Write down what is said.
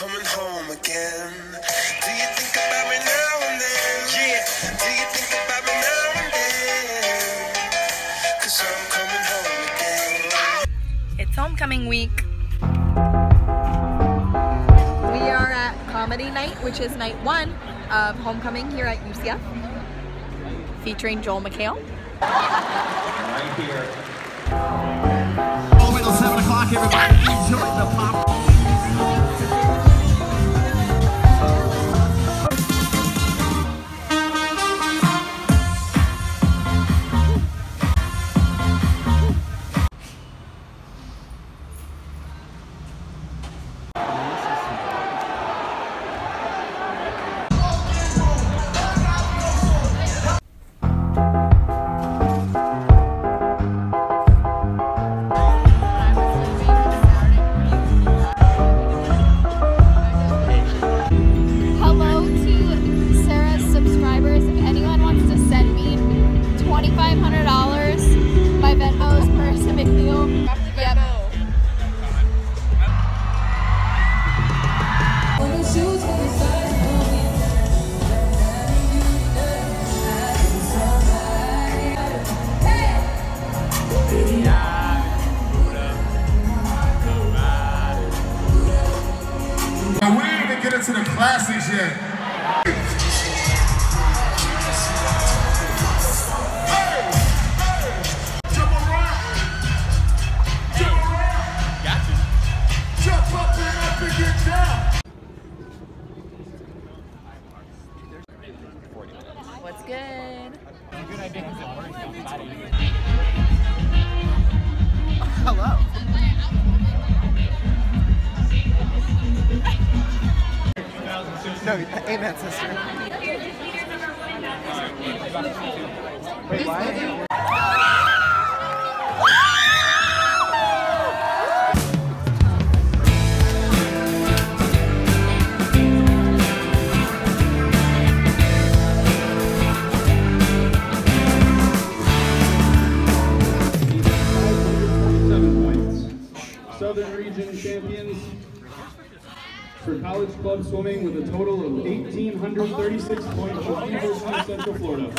coming home again. Do you think about me now and then? Yeah. Do you think about me now and then? Cause I'm coming home again. It's homecoming week. We are at comedy night, which is night one of homecoming here at UCF, featuring Joel McHale. right here. $2,500, my Venmo is Marissa McNeil. Yep. Now, we ain't even get into the classics yet. What's good? Hello. No, amen, sister. Wait, why? Southern Region champions for college club swimming with a total of 1,836 points for University of Central Florida.